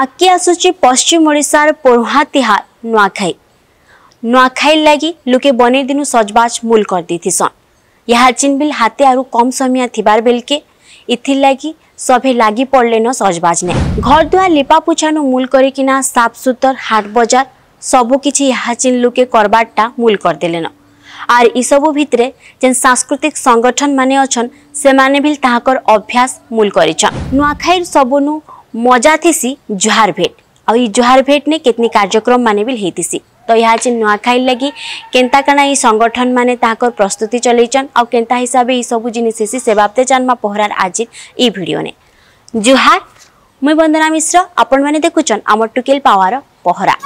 ଆଗକେ ଆସୁଛି ପଶ୍ଚିମ ଓଡ଼ିଶାର ପୋଢ଼ୁହାଁ ତିହାର ନୂଆଖାଇ ନୂଆଖାଇ ଲାଗି ଲୋକେ ବନେଇ ଦିନୁ ସଜବାଜ ମୂଲ କରିଦେଇଥିସନ୍ ଏହା ଚିନ୍ ବିଲ୍ ହାତେ ଆରୁ କମ୍ ସମୟ ଥିବାର ବେଲକେ ଇଥିର୍ଲାଗି ସଭେ ଲାଗି ପଡ଼ଲେନ ସଜବାଜ ନେ ଘର ଦୁଆର ଲିପାପୁଛାନୁ ମୂଲ କରିକିନା ସାଫ ସୁତର ହାଟ ବଜାର ସବୁକିଛି ଏହା ଚିନ୍ ଲୋକେ କରବାରଟା ମୂଲ କରିଦେଲେନ ଆର୍ ଇସବୁ ଭିତରେ ଯେନ୍ ସାଂସ୍କୃତିକ ସଂଗଠନ ମାନେ ଅଛନ୍ ସେମାନେ ବି ତାହାକର ଅଭ୍ୟାସ ମୂଲ କରିଛନ୍ ନୂଆଖାଇର ସବୁନୁ मजा थेसी जुहार भेट आ जोहार भेट ने कितनी कार्यक्रम माने भी होतीसी तो यहाँ जे नुआखाई लगी के काना ये संगठन माने प्रस्तुति चलेचन और केन्ता हिसाब ये सब जिनिस हेसी से जानमा पहरार आज ये भिडियो ने जुहार मुई वंदना मिश्र आपण मैंने देखुन आम टुकेल पावार पहरा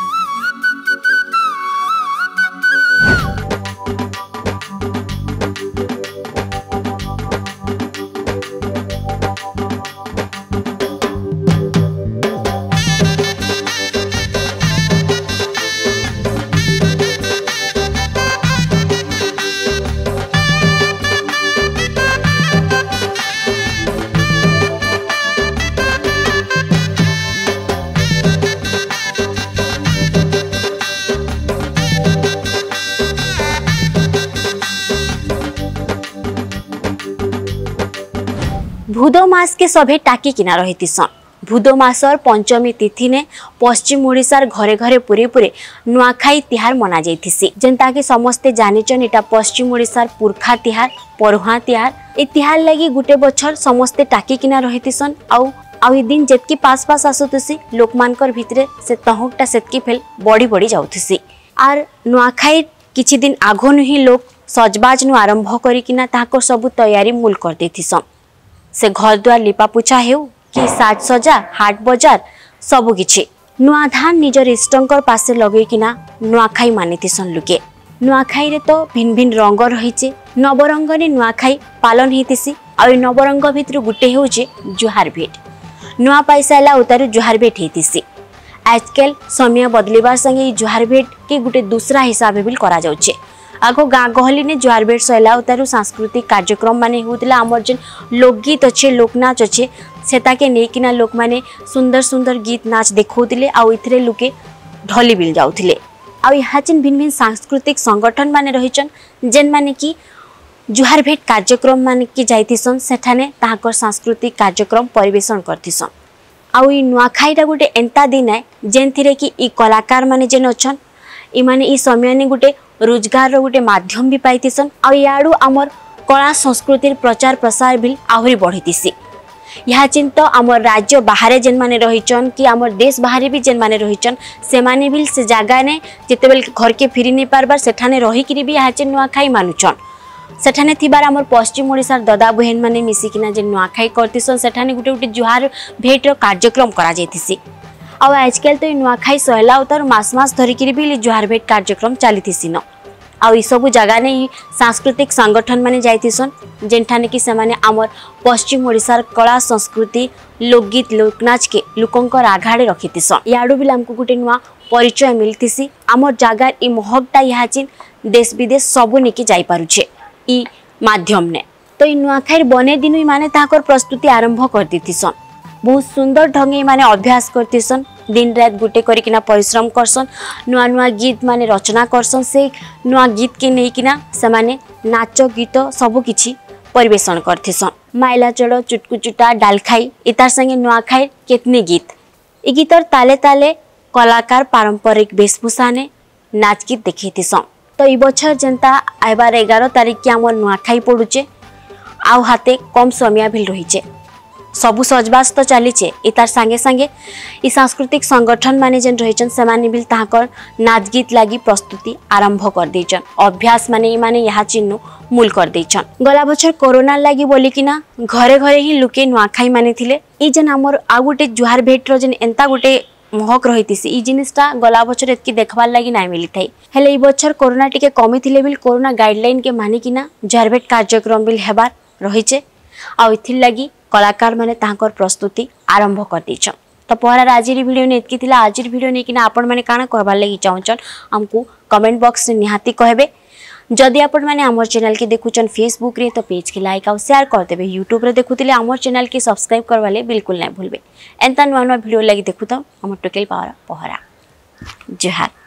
ভুদো মাসকে সভে টাকি কিনা রহিতিসন ভুদো মাসর পঞ্চমী তিথিনে পশ্চিম ওড়িশার ঘরে ঘরে পুরে পুরে নুয়াখাই তিহার মনা যাইতিসি যেনতাকি সমস্তে জানিছন এটা পশ্চিম ওড়িশার পুরখা তিহার পরহা তিহার এই তিহার লাগি গোটে বছর সমস্তে টাকি কিনা রহিতিসন আউ ଆଉ ଇ ଦିନ ଯେତ୍କି ପାସ୍ ପାସ୍ ଆସୁଥିସି ଲୋକମାନଙ୍କର ଭିତରେ ସେ ତହକଟା ସେତ୍କି ଫେଲ୍ ବଢ଼ି ବଢ଼ି ଯାଉଥିସି ଆର୍ ନୂଆଖାଇ କିଛି ଦିନ ଆଗ ନୁହିଁ ଲୋକ ସଜବାଜନୁ ଆରମ୍ଭ କରିକିନା ତାହାଙ୍କର ସବୁ ତୟାରୀ ମୁଲ କରିଦେଇଥିସନ୍ ସେ ଘରଦ୍ୱାର ଲିପାପୁଛା ହେଉ କି ସାଜସଜା ହାଟ ବଜାର ସବୁକିଛି ନୂଆ ଧାନ ନିଜର ଇଷ୍ଟଙ୍କର ପାଶେ ଲଗେଇକିନା ନୂଆଖାଇ ମାନିଥିସନ୍ ଲୁକେ ନୂଆଖାଇରେ ତ ଭିନ୍ ଭିନ୍ ରଙ୍ଗ ରହିଛି ନବରଙ୍ଗରେ ନୂଆଖାଇ ପାଳନ ହେଇଥିସି ଆଉ ଏ ନବରଙ୍ଗ ଭିତରୁ ଗୋଟେ ହେଉଛି ଜୁହାର ଭେଟ ନୂଆ ପାଇସାରିଲା ଉତାରୁ ଜୁହାର ଭେଟ ହେଇଥିସି ଆଜକାଲ ସମୟ ବଦଳିବା ସାଙ୍ଗେ ଏଇ ଜୁହାର ଭେଟକେ ଗୋଟେ ଦୁସରା ହିସାବେ ବି କରାଯାଉଛେ ଆଗ ଗାଁ ଗହଲିନେ ଜୁହାର ବେଟ ସରିଲା ଆଉ ତାର ସାଂସ୍କୃତିକ କାର୍ଯ୍ୟକ୍ରମ ମାନେ ହେଉଥିଲା ଆମର ଯେନ୍ ଲୋକଗୀତ ଅଛେ ଲୋକନାଚ ଅଛେ ସେତାକେ ନେଇକିନା ଲୋକମାନେ ସୁନ୍ଦର ସୁନ୍ଦର ଗୀତ ନାଚ ଦେଖାଉଥିଲେ ଆଉ ଏଥିରେ ଲୋକେ ଢଲି ବିଲ ଯାଉଥିଲେ ଆଉ ଏହା ଯେନ୍ ଭିନ୍ ଭିନ୍ ସାଂସ୍କୃତିକ ସଂଗଠନ ମାନେ ରହିଛନ୍ ଯେନ୍ମାନେ କି ଜୁହାର ଭେଟ କାର୍ଯ୍ୟକ୍ରମ ମାନକେ ଯାଇଥିସନ୍ ସେଠାନେ ତାହାଙ୍କର ସାଂସ୍କୃତିକ କାର୍ଯ୍ୟକ୍ରମ ପରିବେଷଣ କରିଥିସନ୍ ଆଉ ଇ ନୂଆଖାଇଟା ଗୋଟେ ଏନ୍ତା ଦିନ ଯେନ୍ଥିରେ କି ଇ କଲାକାର ଯେନ୍ ଅଛନ୍ ଏମାନେ ଇ ସମୟନେ ଗୋଟେ ରୋଜଗାରର ଗୋଟେ ମାଧ୍ୟମ ବି ପାଇଥିସନ୍ ଆଉ ଇଆଡ଼ୁ ଆମର କଳା ସଂସ୍କୃତିର ପ୍ରଚାର ପ୍ରସାର ବି ଆହୁରି ବଢ଼ିଥିସି ଏହା ଚିନ୍ତ ଆମର ରାଜ୍ୟ ବାହାରେ ଯେନ୍ମାନେ ରହିଛନ୍ କି ଆମର ଦେଶ ବାହାରେ ବି ଯେନ୍ମାନେ ରହିଛନ୍ ସେମାନେ ବି ସେ ଜାଗାନେ ଯେତେବେଳେ ଘରକେ ଫେରି ନେଇ ପାରବାର୍ ସେଠାନେ ରହିକିରି ବି ଏହା ଯେନ୍ ନୂଆଖାଇ ମାନୁଛନ୍ ସେଠାନେ ଥିବାର ଆମର ପଶ୍ଚିମ ଓଡ଼ିଶାର ଦଦା ବୁହେନ୍ମାନେ ମିଶିକିନା ଯେନ୍ ନୂଆଖାଇ କରିଥିସନ୍ ସେଠାନେ ଗୋଟେ ଗୋଟେ ଜୁହାର ଭେଟ୍ର କାର୍ଯ୍ୟକ୍ରମ କରାଯାଇଥିସି ଆଉ ଆଜିକାଲି ତ ଏଇ ନୂଆଖାଇ ସରିଲା ଆଉ ତାର ମାସ ମାସ ଧରିକିରି ବି ଜୁହାର ଭେଟ କାର୍ଯ୍ୟକ୍ରମ ଚାଲିଥିସିନ ଆଉ ଏସବୁ ଜାଗା ନେଇ ସାଂସ୍କୃତିକ ସଂଗଠନ ମାନେ ଯାଇଥିସନ୍ ଯେନ୍ଠାନେ କି ସେମାନେ ଆମର ପଶ୍ଚିମ ଓଡ଼ିଶାର କଳା ସଂସ୍କୃତି ଲୋକଗୀତ ଲୋକନାଚକେ ଲୋକଙ୍କର ଆଘାଡ଼େ ରଖିଥିସନ୍ ଇଆଡ଼ୁ ବି ଆମକୁ ଗୋଟେ ନୂଆ ପରିଚୟ ମିଳିଥିସି ଆମର ଜାଗାର ଇ ମହକଟା ଏହା ଚିନ୍ ଦେଶ ବିଦେଶ ସବୁ ନେଇକି ଯାଇପାରୁଛେ ଇ ମାଧ୍ୟମନେ ତ ଇ ନୂଆଖାଇର ବନେ ଦିନ ଇମାନେ ତାହାଙ୍କର ପ୍ରସ୍ତୁତି ଆରମ୍ଭ କରିଦେଇଥିସନ୍ बहुत सुन्दर ढङे अभ्यास गरिसन दिन रात गुटे गरिक परिश्रम करसन नुआ नुआ गीत रचना करसन से नुआ गीत के केही किना नाच गीत सबकिछ परिवेषण गरिथेसन मैला चढ चुटकुचुटा डालखाई इतार संगे नुआ नै केत्नी गीत ए गीतर ताले ताले कलाकार पारंपरिक वेशभूषा ने नाच गीत तो त यबर जनता एबार एघार तारिख के आम नुवाखाइ पड़ुचे आउ हाते कम समय भइचे সবু সজবাজ তো চালিছে এ তার সাগে সাগে ই সাংস্কৃতিক সংগঠন মানে যে রয়েছেন সে বিল নাচ গীত লাগি প্রস্তুতি আরম্ভ করে দিয়েছেন অভ্যাস মানে ইমানে ইহা চিহ্ন মূল করে দিয়েছেন গলা বছর করোনার লাগি বলি বলিকিনা ঘরে ঘরে হি লুকে নুয়াখাই মানে থিলে ই যে আমার আউ গোটে জুহার ভেটর যে এন্তা গোটে মহক রয়েছে এই জিনিসটা গলা বছর এতকি দেখবার লাগি না মিলি থাই হলে এই বছর করোনা টিকে কমিলে বিল করোনা গাইডলাইন কে মানি মানিকিনা জরভেট কার্যক্রম বিল হেবার রয়েছে আউ এর লাগি कलाकार मैंने प्रस्तुति आरंभ कर दे तो पहला आज भिडियो ने आज भिडियो नहीं आपण मैंने काण कहबार लगी चाहन आमको कमेंट बक्स निहाती कहे जदि आपण मैंने चैनल के देखुन फेसबुक तो पेज के लाइक आउ सेयार करदे यूट्यूब देखुले आम चैनल के सब्सक्राइब करवा लगे बिल्कुल ना भूलें एंता नुआ नुआ भिड लगी देखुता आम टोकेल पावर पहरा जोहार